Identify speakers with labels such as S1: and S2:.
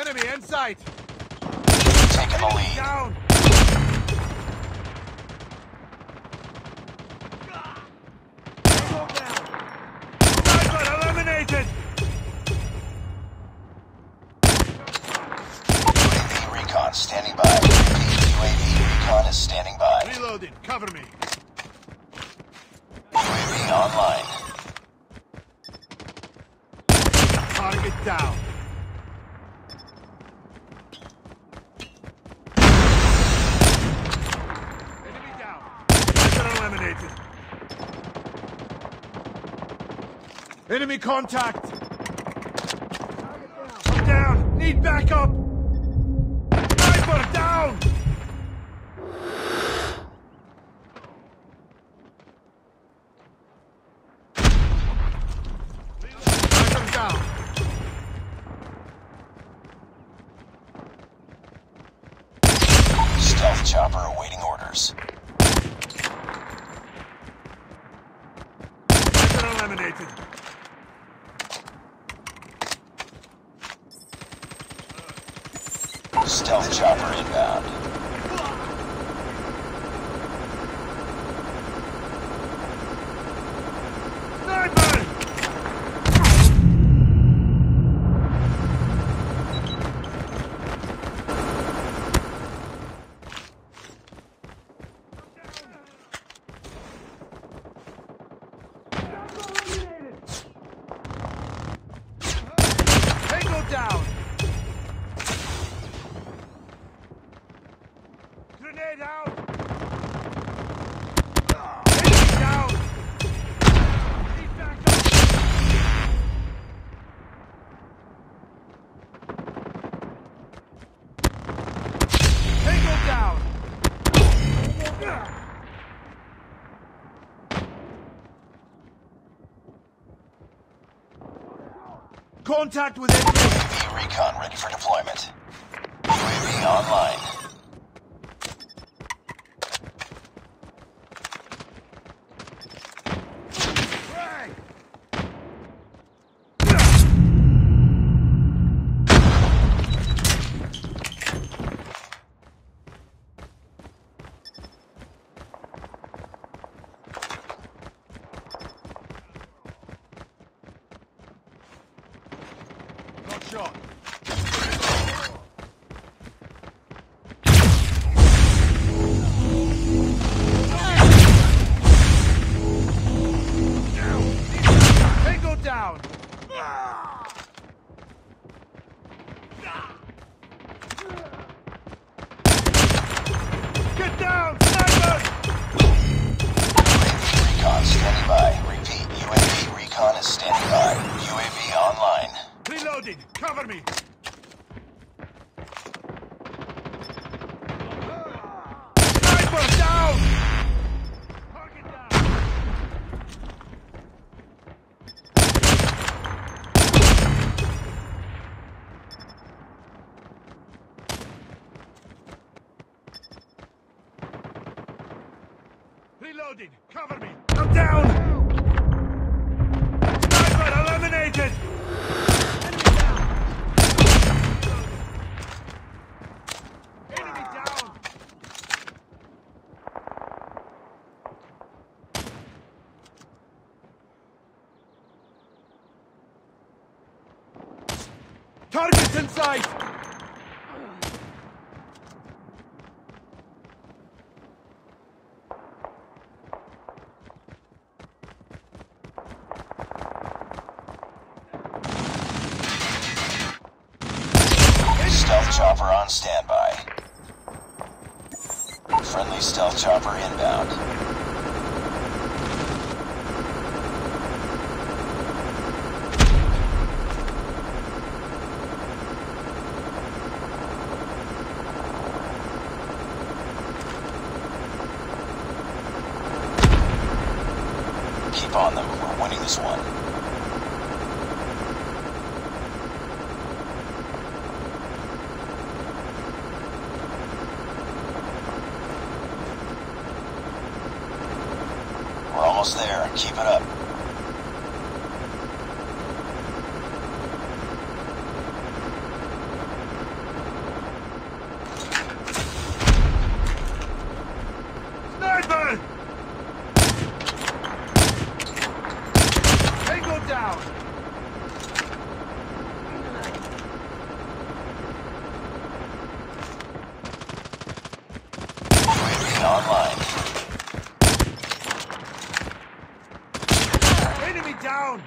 S1: Enemy in sight.
S2: Taking the lead.
S1: Down. Tango down. Sniper eliminated.
S2: UAV recon standing by. UAV recon is standing by.
S1: Reloading. Cover me.
S2: UAV online.
S1: Target down. Enemy down. Sniper eliminated. Enemy contact. I'm down. Need backup. Sniper down. Down.
S2: Stealth chopper awaiting orders.
S1: Sniper eliminated.
S2: Stealth chopper inbound.
S1: Sniper! Tango down! Grenade out! Enemy down! Need backup! Tango down! Contact with enemy!
S2: UAV recon ready for deployment. UAV online.
S1: Shot. Down!
S2: Standing by. Repeat, UAV recon is standing by.
S1: Reloading! Cover me! Sniper! Cover me! I'm down! Sniper eliminated! Enemy down! Enemy down! Targets in sight!
S2: Stealth chopper on standby. Friendly stealth chopper inbound. Keep on them. We're winning this one. We're almost there. Keep it up. down!